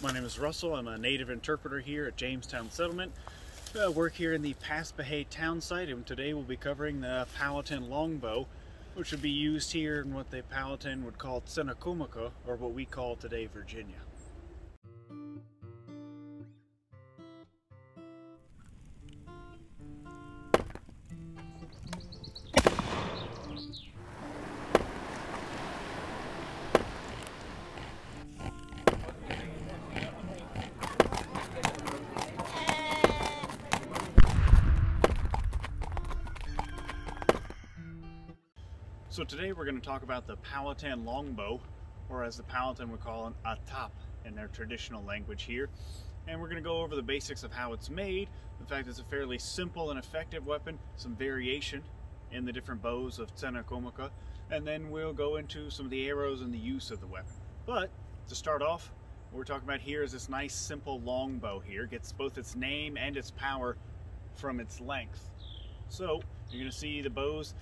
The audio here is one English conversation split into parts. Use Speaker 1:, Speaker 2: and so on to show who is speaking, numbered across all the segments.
Speaker 1: My name is Russell. I'm a native interpreter here at Jamestown Settlement. I work here in the Paspahegh town site and today we'll be covering the Powhatan longbow which would be used here in what the Powhatan would call Tsenacomoco or what we call today Virginia. So today we're going to talk about the Powhatan longbow, or as the Powhatan would call it, a atap in their traditional language here. And we're going to go over the basics of how it's made, the fact it's a fairly simple and effective weapon, some variation in the different bows of Tsenacomoco, and then we'll go into some of the arrows and the use of the weapon. But to start off, what we're talking about here is this nice simple longbow here. It gets both its name and its power from its length. So you're going to see the bows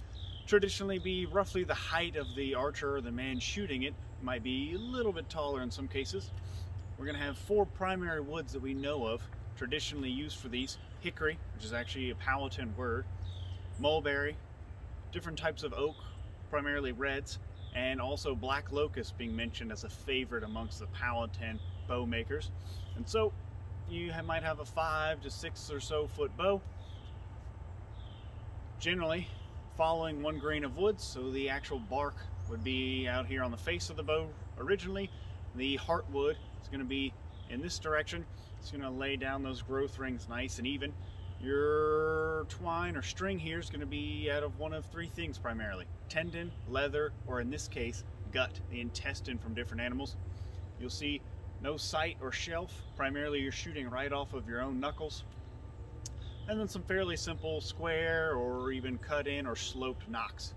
Speaker 1: traditionally be roughly the height of the archer or the man shooting it. Might be a little bit taller in some cases. We're going to have four primary woods that we know of traditionally used for these. Hickory, which is actually a Powhatan word, mulberry, different types of oak, primarily reds, and also black locust being mentioned as a favorite amongst the Powhatan bow makers. And so you might have a five to six or so foot bow. Generally, following one grain of wood, so the actual bark would be out here on the face of the bow originally. The heartwood is going to be in this direction. It's going to lay down those growth rings nice and even. Your twine or string here is going to be out of one of three things primarily. Tendon, leather, or in this case, gut, the intestine from different animals. You'll see no sight or shelf. Primarily you're shooting right off of your own knuckles and then some fairly simple square or even cut in or sloped nocks.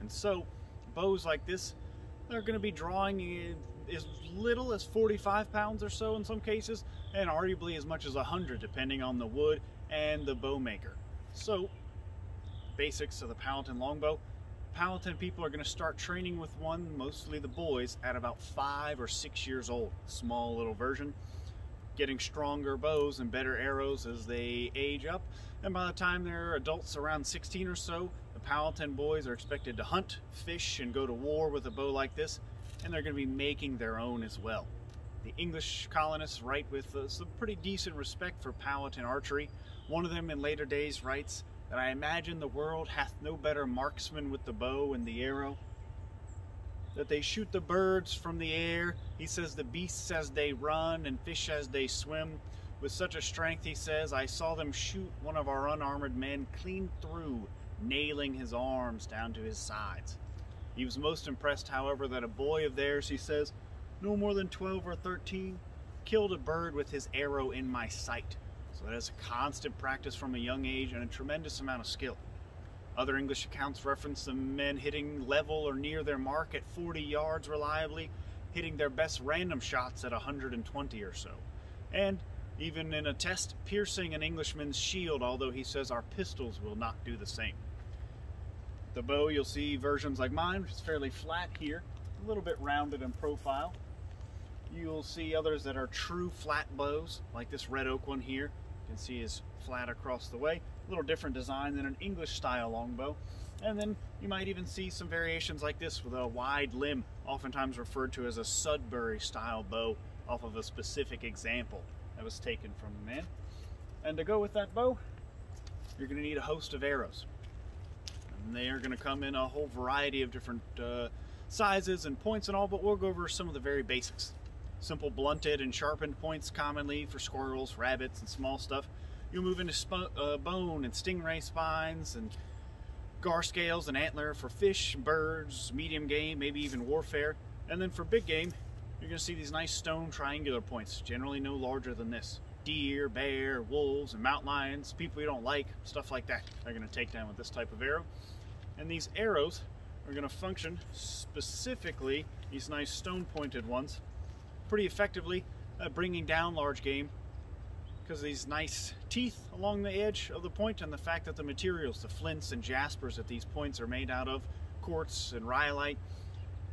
Speaker 1: And so bows like this, they're going to be drawing as little as 45 pounds or so in some cases, and arguably as much as 100 depending on the wood and the bow maker. So basics of the Powhatan longbow. Powhatan people are going to start training with one, mostly the boys, at about five or six years old. Small little version getting stronger bows and better arrows as they age up. And by the time they're adults around 16 or so, the Powhatan boys are expected to hunt, fish, and go to war with a bow like this, and they're going to be making their own as well. The English colonists write with uh, some pretty decent respect for Powhatan archery. One of them in later days writes that I imagine the world hath no better marksman with the bow and the arrow that they shoot the birds from the air. He says the beasts as they run and fish as they swim. With such a strength, he says, I saw them shoot one of our unarmored men clean through, nailing his arms down to his sides. He was most impressed, however, that a boy of theirs, he says, no more than 12 or 13, killed a bird with his arrow in my sight. So that is a constant practice from a young age and a tremendous amount of skill. Other English accounts reference the men hitting level or near their mark at 40 yards reliably, hitting their best random shots at 120 or so. And even in a test, piercing an Englishman's shield, although he says our pistols will not do the same. The bow, you'll see versions like mine, which is fairly flat here, a little bit rounded in profile. You'll see others that are true flat bows, like this red oak one here. You can see is flat across the way little different design than an English style longbow. And then you might even see some variations like this with a wide limb, oftentimes referred to as a Sudbury style bow off of a specific example that was taken from the man. And to go with that bow, you're going to need a host of arrows. And they are going to come in a whole variety of different uh, sizes and points and all, but we'll go over some of the very basics. Simple blunted and sharpened points commonly for squirrels, rabbits, and small stuff. You'll move into uh, bone and stingray spines and gar scales and antler for fish, birds, medium game, maybe even warfare. And then for big game, you're to see these nice stone triangular points, generally no larger than this. Deer, bear, wolves, and mountain lions, people you don't like, stuff like that, they're going to take down with this type of arrow. And these arrows are going to function specifically, these nice stone pointed ones, pretty effectively bringing down large game because these nice teeth along the edge of the point and the fact that the materials, the flints and jaspers that these points are made out of, quartz and rhyolite,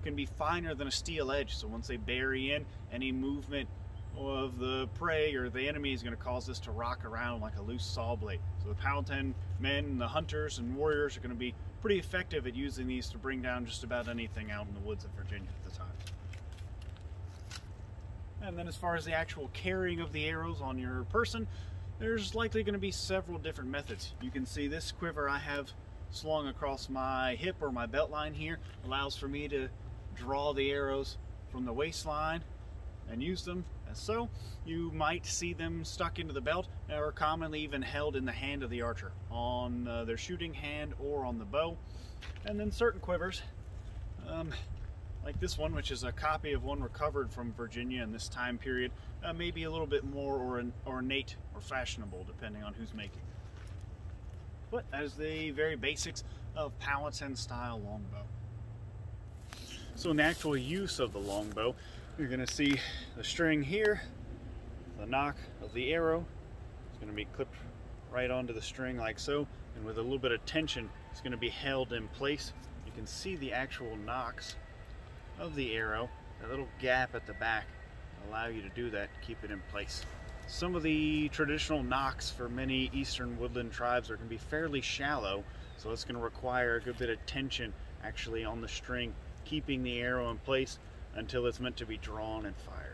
Speaker 1: can be finer than a steel edge. So once they bury in, any movement of the prey or the enemy is going to cause this to rock around like a loose saw blade. So the Powhatan men, the hunters and warriors are going to be pretty effective at using these to bring down just about anything out in the woods of Virginia at the time. And then as far as the actual carrying of the arrows on your person, there's likely going to be several different methods. You can see this quiver I have slung across my hip or my belt line here allows for me to draw the arrows from the waistline and use them as so. You might see them stuck into the belt or commonly even held in the hand of the archer on uh, their shooting hand or on the bow. And then certain quivers, um, like this one, which is a copy of one recovered from Virginia in this time period, uh, may be a little bit more or ornate or fashionable depending on who's making it. But that is the very basics of Powhatan style longbow. So in the actual use of the longbow, you're going to see the string here, the nock of the arrow. It's going to be clipped right onto the string like so, and with a little bit of tension, it's going to be held in place. You can see the actual nocks of the arrow, that little gap at the back allow you to do that, keep it in place. Some of the traditional nocks for many eastern woodland tribes are going to be fairly shallow, so it's going to require a good bit of tension actually on the string, keeping the arrow in place until it's meant to be drawn and fired.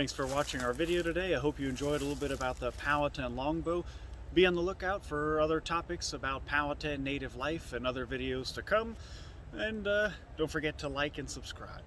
Speaker 1: Thanks for watching our video today. I hope you enjoyed a little bit about the Powhatan longbow. Be on the lookout for other topics about Powhatan native life and other videos to come. And uh, don't forget to like and subscribe.